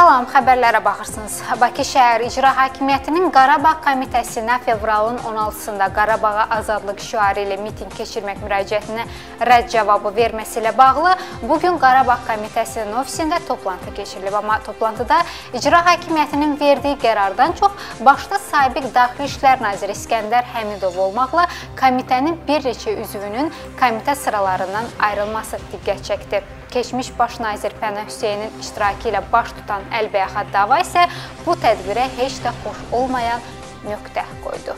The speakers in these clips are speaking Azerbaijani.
Salam, xəbərlərə baxırsınız. Bakı şəhər İcra Hakimiyyətinin Qarabağ komitəsinə fevralın 16-sında Qarabağa azadlıq şüarı ilə mitinq keçirmək müraciətinə rədd cavabı verməsi ilə bağlı bu gün Qarabağ komitəsinin ofisində toplantı keçirilib. Amma toplantıda İcra Hakimiyyətinin verdiyi qərardan çox başda sabiq Daxili İşlər naziri İskəndər Həmidov olmaqla komitənin bir neçə üzvünün komitə sıralarından ayrılması diqqət çəkdi. Keçmiş baş nazir Pənah Hüseynin iştirakı ilə baş tutan əlbəyaxat dava isə bu tədbirə heç də xoş olmayan nöqtə qoydu.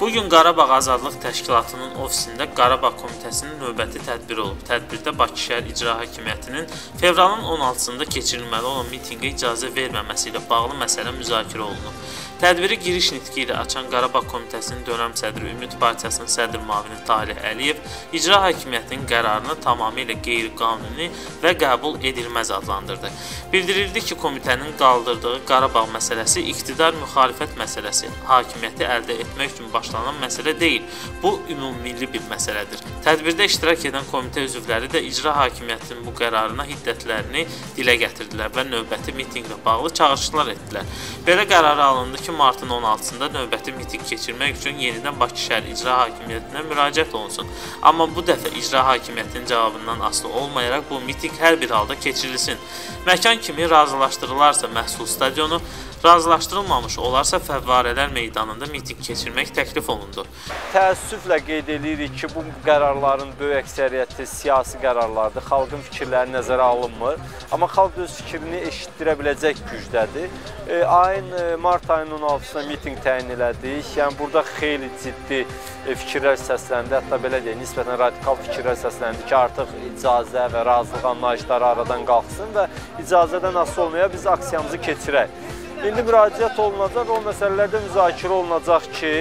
Bu gün Qarabağ Azadlıq Təşkilatının ofisində Qarabağ Komitəsinin növbəti tədbiri olub. Tədbirdə Bakı şəhər İcra Hakimiyyətinin fevralın 16-sında keçirilməli olan mitinqə icazə verməməsi ilə bağlı məsələ müzakirə olunub. Tədbiri giriş nitqi ilə açan Qarabağ Komitəsinin dönəm sədri Ümid Partiyasının sədr müavini Talih Əliyev icra hakimiyyətinin qərarını tamamilə qeyri-qanuni və qəbul edilməz adlandırdı. Bildirildi ki, komitənin qaldırdığı Qarabağ məsələsi iqtidar müxalifət məsələsi, hakimiyyəti əldə etmək üçün başlanan məsələ deyil. Bu ümummilli bir məsələdir. Tədbirdə iştirak edən komitə üzvləri də icra hakimiyyətinin bu qərarına hiddətlərini dilə gətirdilər və növbəti mitinqlə bağlı çağırışlar etdilər. Belə qərar alındı ki, ki, martın 16-sında növbəti mitinq keçirmək üçün yenidən Bakı şəhər İcra Hakimiyyətinə müraciət olunsun. Amma bu dəfə İcra Hakimiyyətinin cavabından asılı olmayaraq bu mitinq hər bir halda keçirilsin. Məkan kimi razılaşdırılarsa məhsul stadionu razılaşdırılmamış olarsa fəvvarələr meydanında mitinq keçirmək təklif olundu. Təəssüflə qeyd edirik ki, bu qərarların böyük əksəriyyəti siyasi qərarlardır. Xalqın fikirləri nəzərə alınmır. Amma xalq öz fikrini eşitdirə biləcək gücdədir. E, ayın e, mart ayının 16-sına mitinq təyin elədik. Yəni burada xeyli ciddi e, fikirlər səsləndi. Hətta belə deyək, nisbətən radikal fikirlər səsləndi ki, artıq icazə və razılıq anlayışları aradan qalxsın və icazədən asılı olmaya biz aksiyamızı keçirək. İndi müraciət olunacaq, o məsələlərdə müzakirə olunacaq ki,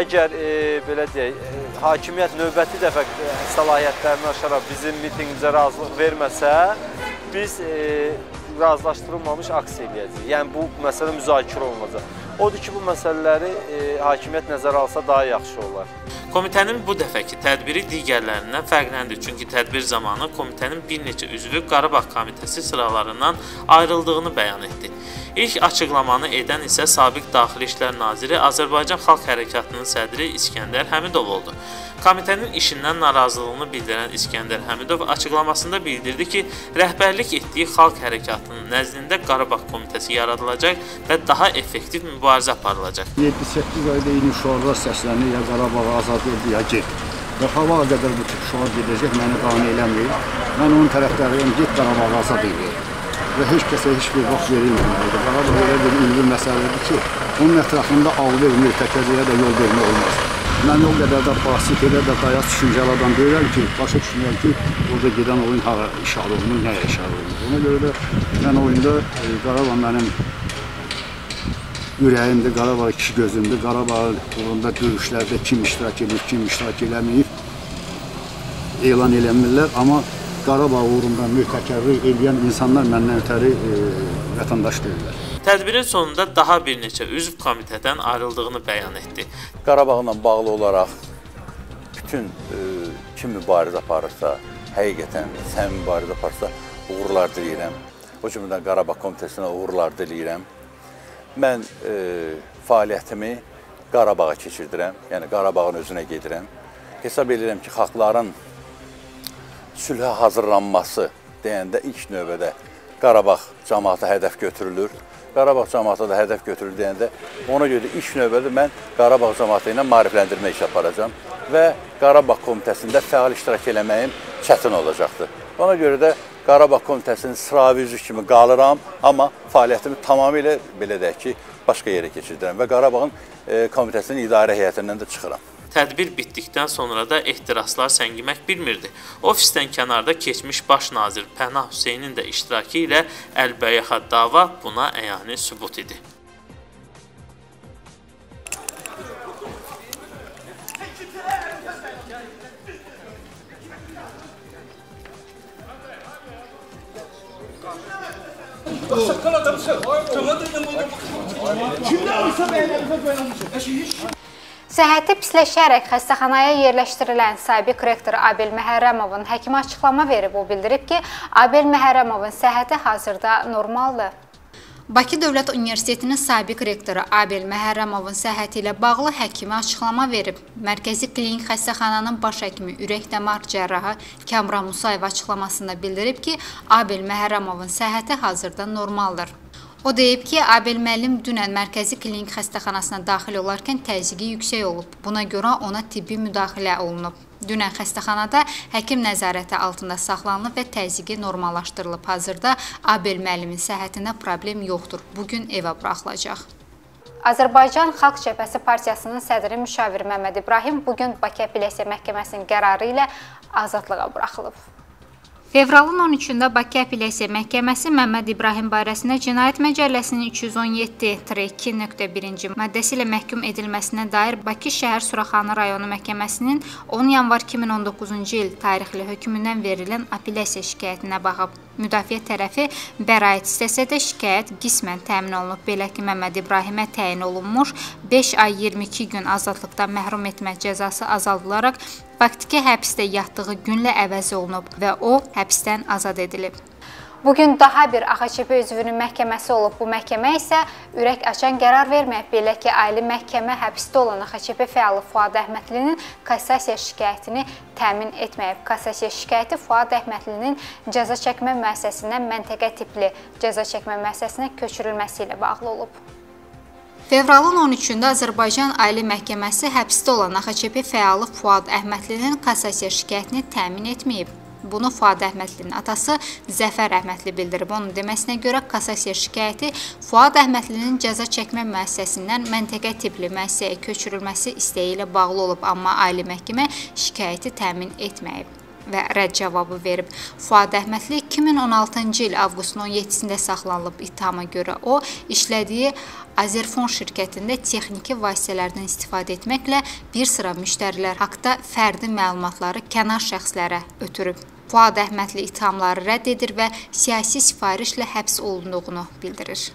əgər e, belə deyək, e, hakimiyyət növbəti dəfə e, səlahiyyətlərini aşaraq bizim mitinqimizə razılıq verməsə, biz e, razılaşdırılmamış aksiya eləyəcəyik. Yəni bu məsələ müzakirə olunacaq. Odur ki, bu məsələləri e, hakimiyyət nəzərə alsa daha yaxşı olar. Komitənin bu dəfəki tədbiri digərlərindən fərqləndir, çünki tədbir zamanı komitənin bir neçə üzvü Qarabağ komitəsi sıralarından ayrıldığını bəyan etdi. İlk açıqlamanı edən isə sabiq Daxili İşlər naziri Azərbaycan Xalq Hərəkatının sədri İskəndər Həmidov oldu. Komitənin işindən narazılığını bildirən İskəndər Həmidov açıqlamasında bildirdi ki, rəhbərlik etdiyi Xalq Hərəkatının nəzdində Qarabağ komitəsi yaradılacaq və daha effektiv mübarizə aparılacaq. 7-8 ayda eyni şüarlar səslənir, ya Qarabağ azad edil, ya get. Və hava qədər bu tip şüar gedəcək, məni qane eləmir. Mən onun tərəfdarıyım, get Qarabağ azad edil və heç kəsə heç bir vaxt verilməməlidir. Qarabağ elə bir ünlü məsələdir ki, onun ətrafında alver, mürtəkəziyə də yol vermək olmaz. Mən o qədər də basit, elə də dayaq düşüncəli adam deyirəm ki, başa düşmürəm ki, burada gedən oyun hara işarə olunur, nəyə işarə olunur. Ona görə də mən oyunda e, Qarabağ mənim ürəyimdir, Qarabağ iki gözümdür. Qarabağ uğrunda döyüşlərdə kim iştirak edir, kim iştirak eləməyib elan eləmirlər, amma Qarabağ uğrunda mütəkərrür eləyən insanlar məndən ötəri e, vətəndaş deyirlər. Tədbirin sonunda daha bir neçə üzv komitədən ayrıldığını bəyan etdi. Qarabağla bağlı olaraq bütün e, kim mübarizə aparırsa, həqiqətən sən mübarizə aparsa uğurlar diləyirəm. O cümlədən Qarabağ komitəsinə uğurlar diləyirəm. Mən e, fəaliyyətimi Qarabağa keçirdirəm, yəni Qarabağın özünə gedirəm. Hesab edirəm ki, xalqların sülhə hazırlanması deyəndə ilk növbədə Qarabağ cəmaata hədəf götürülür. Qarabağ cəmaata da hədəf götürülür deyəndə ona görə də ilk növbədə mən Qarabağ cəmaatı ilə maarifləndirmə iş aparacam və Qarabağ komitəsində fəal iştirak eləməyim çətin olacaqdır. Ona görə də Qarabağ komitəsinin sıravi üzvü kimi qalıram, amma fəaliyyətimi tamamilə belə deyək ki, başqa yerə keçirdirəm və Qarabağın e, komitəsinin idarə heyətindən də çıxıram. Tədbir bitdikdən sonra da ehtiraslar səngimək bilmirdi. Ofisdən kənarda keçmiş baş nazir Pənah Hüseynin də iştirakı ilə əlbəyaxa dava buna əyani sübut idi. Saqqal adamsın. Camaatın da bunu. Kimler olsa beğenir, beğenir. Səhhəti pisləşərək xəstəxanaya yerləşdirilən sabiq rektor Abel Məhərrəmovun həkimi açıqlama verib. O bildirib ki, Abel Məhərrəmovun səhhəti hazırda normaldır. Bakı Dövlət Universitetinin sabiq rektoru Abel Məhərrəmovun səhhəti ilə bağlı həkimi açıqlama verib. Mərkəzi Klinik Xəstəxananın baş həkimi ürək-damar cərrahı Kamran Musayev açıqlamasında bildirib ki, Abel Məhərrəmovun səhhəti hazırda normaldır. O deyib ki, Abel müəllim dünən mərkəzi klinik xəstəxanasına daxil olarkən təzyiqi yüksək olub. Buna görə ona tibbi müdaxilə olunub. Dünən xəstəxanada həkim nəzarəti altında saxlanılıb və təzyiqi normallaşdırılıb. Hazırda Abel müəllimin səhhətində problem yoxdur. Bu gün evə buraxılacaq. Azərbaycan Xalq Cəbhəsi Partiyasının sədri müşavir Məmməd İbrahim bu gün Bakı Apellyasiya Məhkəməsinin qərarı ilə azadlığa buraxılıb. Fevralın 13-də Bakı Apellyasiya Məhkəməsi Məmməd İbrahim barəsində Cinayət Məcəlləsinin 317-2.1-ci maddəsi ilə məhkum edilməsinə dair Bakı şəhər Suraxanı rayonu məhkəməsinin 10 yanvar 2019-cu il tarixli hökmündən verilən apellyasiya şikayətinə baxıb. Müdafiə tərəfi bəraət istəsə də şikayət qismən təmin olunub. Belə ki, Məmməd İbrahimə təyin olunmuş 5 ay 22 gün azadlıqdan məhrum etmə cəzası azaldılaraq faktiki həbsdə yatdığı günlə əvəz olunub və o həbsdən azad edilib. Bu gün daha bir AXÇP üzvünün məhkəməsi olub. Bu məhkəmə isə ürək açan qərar verməyib. Belə ki, ali məhkəmə həbsdə olan AXÇP fəalı Fuad Əhmədlinin kassasiya şikayətini təmin etməyib. Kassasiya şikayəti Fuad Əhmədlinin cəza çəkmə müəssisəsindən məntəqə tipli cəza çəkmə müəssisəsinə köçürülməsi ilə bağlı olub. Fevralın 13-də Azərbaycan Ali Məhkəməsi həbsdə olan AXÇP fəalı Fuad Əhmədlinin kassasiya şikayətini təmin etməyib. Bunu Fuad Əhmədlinin atası Zəfər Əhmədli bildirib. Onun deməsinə görə kassasiya şikayəti Fuad Əhmədlinin cəza çəkmə müəssisəsindən məntəqə tipli müəssisəyə köçürülməsi istəyi ilə bağlı olub, amma Ali Məhkəmə şikayəti təmin etməyib və rədd cavabı verib. Fuad Əhmədli 2016-cı il avqustun 17-sində saxlanılıb ittihama görə o işlədiyi Azerfon şirkətində texniki vasitələrdən istifadə etməklə bir sıra müştərilər haqqında fərdi məlumatları kənar şəxslərə ötürüb. Fuad Əhmədli ittihamları rədd edir və siyasi sifarişlə həbs olunduğunu bildirir.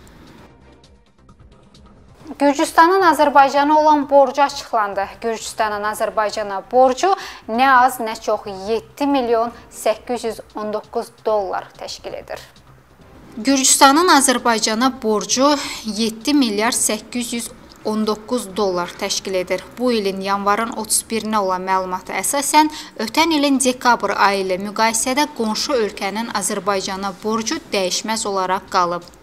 Gürcüstanın Azərbaycana olan borcu açıqlandı. Gürcüstanın Azərbaycana borcu nə az, nə çox 7 milyon 819 dollar təşkil edir. Gürcüstanın Azərbaycana borcu 7 milyard 819 dollar təşkil edir. Bu ilin yanvarın 31-nə olan məlumata əsasən ötən ilin dekabr ayı ilə müqayisədə qonşu ölkənin Azərbaycana borcu dəyişməz olaraq qalıb.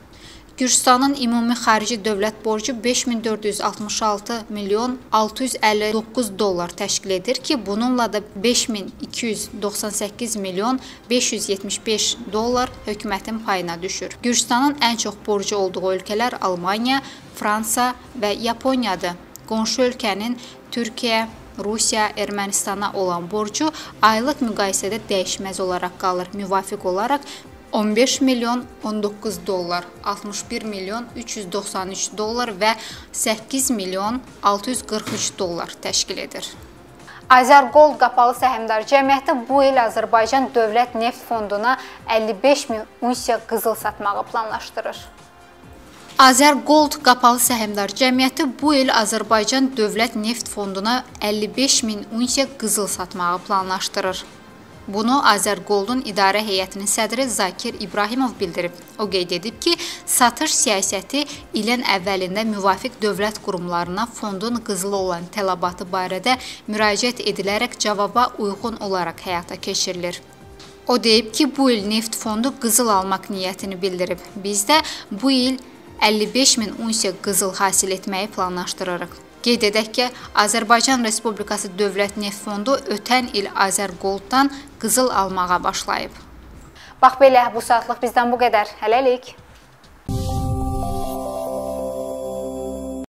Gürcüstanın ümumi xarici dövlət borcu 5466 milyon 659 dollar təşkil edir ki, bununla da 5298 milyon 575 dollar hökumətin payına düşür. Gürcüstanın ən çox borcu olduğu ölkələr Almaniya, Fransa və Yaponiyadır. Qonşu ölkənin Türkiyə, Rusiya Ermənistana olan borcu aylıq müqayisədə dəyişməz olaraq qalır. Müvafiq olaraq 15 milyon 19 dollar, 61 milyon 393 dollar və 8 milyon 643 dollar təşkil edir. Azərgold qapalı səhmdar cəmiyyəti bu il Azərbaycan Dövlət Neft Fonduna 55 min unsiya qızıl satmağı planlaşdırır. Azərgold qapalı səhmdar cəmiyyəti bu il Azərbaycan Dövlət Neft Fonduna 55 min unsiya qızıl satmağı planlaşdırır. Bunu Azərgoldun idarə heyətinin sədri Zakir İbrahimov bildirib. O qeyd edib ki, satış siyasəti ilin əvvəlində müvafiq dövlət qurumlarına fondun qızılı olan tələbatı barədə müraciət edilərək cavaba uyğun olaraq həyata keçirilir. O deyib ki, bu il neft fondu qızıl almaq niyyətini bildirib. Biz də bu il 55 min unsiya qızıl hasil etməyi planlaşdırırıq. Qeyd edək ki, Azərbaycan Respublikası Dövlət Neft Fondu ötən il Azərgolddan qızıl almağa başlayıb. Bax belə, bu saatlıq bizdən bu qədər. Hələlik.